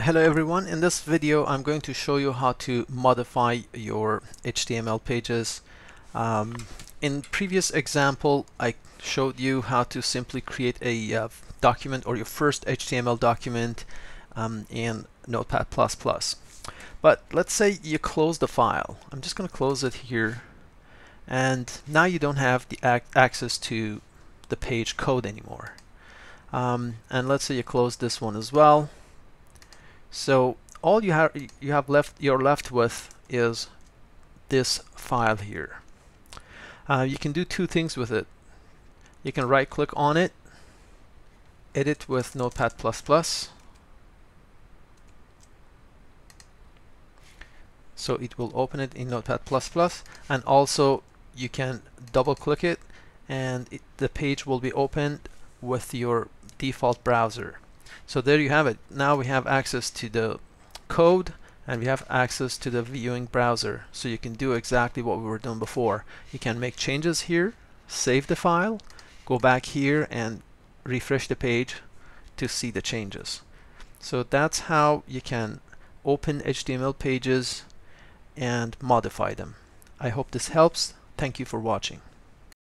Hello everyone, in this video I'm going to show you how to modify your HTML pages. Um, in previous example I showed you how to simply create a uh, document or your first HTML document um, in Notepad++. But let's say you close the file. I'm just going to close it here and now you don't have the ac access to the page code anymore. Um, and let's say you close this one as well so all you have you have left you're left with is this file here. Uh, you can do two things with it. You can right click on it, edit with Notepad++. So it will open it in Notepad++ and also you can double click it and it, the page will be opened with your default browser. So there you have it. Now we have access to the code and we have access to the viewing browser. So you can do exactly what we were doing before. You can make changes here, save the file, go back here and refresh the page to see the changes. So that's how you can open HTML pages and modify them. I hope this helps. Thank you for watching.